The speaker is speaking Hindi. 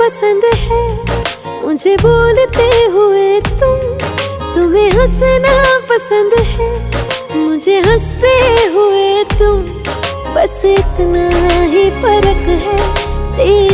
पसंद है। मुझे बोलते हुए तुम, तुम्हें हंसना पसंद है। मुझे हँसते हुए तुम, बस इतना ही फ़र्क है। तेरी